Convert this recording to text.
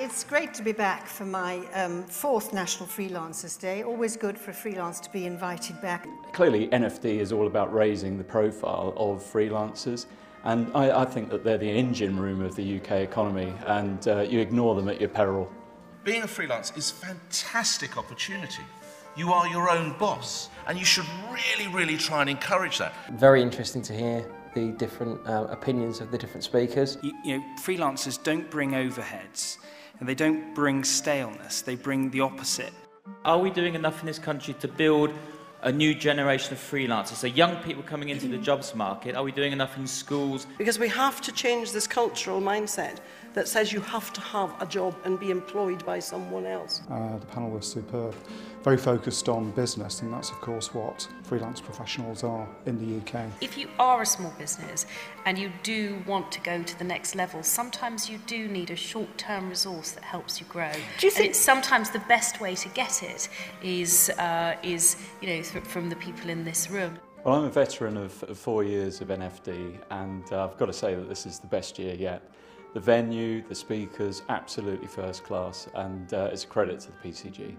It's great to be back for my um, fourth National Freelancers Day. Always good for a freelance to be invited back. Clearly, NFD is all about raising the profile of freelancers. And I, I think that they're the engine room of the UK economy, and uh, you ignore them at your peril. Being a freelance is a fantastic opportunity. You are your own boss, and you should really, really try and encourage that. Very interesting to hear the different uh, opinions of the different speakers. You, you know, freelancers don't bring overheads and they don't bring staleness, they bring the opposite. Are we doing enough in this country to build a new generation of freelancers? So young people coming into the jobs market, are we doing enough in schools? Because we have to change this cultural mindset that says you have to have a job and be employed by someone else. Uh, the panel was superb, very focused on business and that's of course what freelance professionals are in the UK. If you are a small business and you do want to go to the next level, sometimes you do need a short-term resource that helps you grow. Do you think it's sometimes the best way to get it is, uh, is you know, th- from the people in this room. Well, I'm a veteran of, of four years of NFD, and uh, I've got to say that this is the best year yet. The venue, the speakers, absolutely first class, and uh, it's a credit to the PCG.